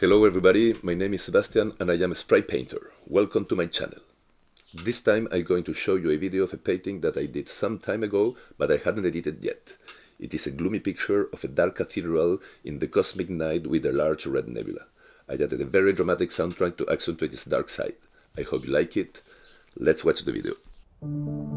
Hello everybody, my name is Sebastian and I am a spray painter. Welcome to my channel. This time I'm going to show you a video of a painting that I did some time ago but I hadn't edited yet. It is a gloomy picture of a dark cathedral in the cosmic night with a large red nebula. I added a very dramatic soundtrack to accentuate its dark side. I hope you like it. Let's watch the video.